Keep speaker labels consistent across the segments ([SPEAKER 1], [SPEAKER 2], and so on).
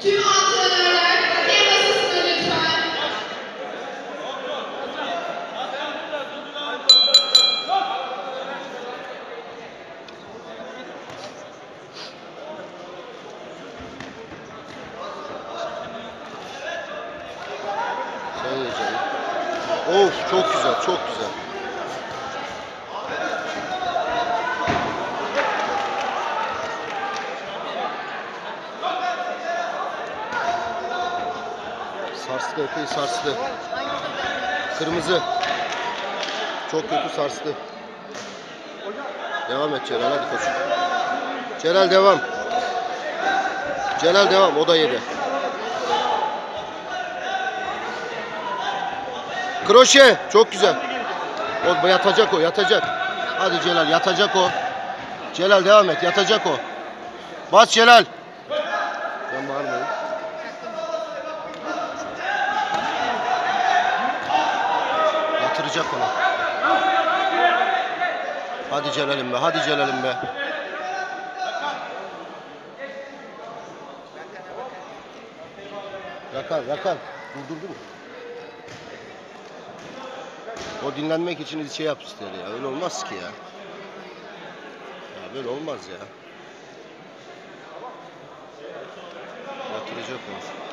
[SPEAKER 1] Tüm antrenörler kapıya basılsın lütfen.
[SPEAKER 2] Şey of çok güzel, çok güzel. Sarstı epey sarstı. Kırmızı. Çok kötü sarstı. Devam et Celal hadi koç. Celal devam. Celal devam o da yedi. Kroşe çok güzel. O yatacak o yatacak. Hadi Celal yatacak o. Celal devam et yatacak o. Bas Celal. Ben bağırmayayım. Yatıracak onu. Hadi Celal'im be hadi Celal'im be. Rakan Rakan durdurdu mu? O dinlenmek için şey yap ister ya. Öyle olmaz ki ya. Ya böyle olmaz ya. Yatıracak o.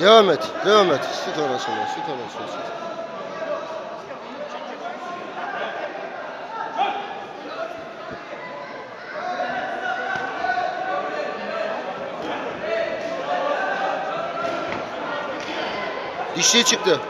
[SPEAKER 2] Devam et, devam et. Sık orasını, sık orasını, sık. Dişli çıktı.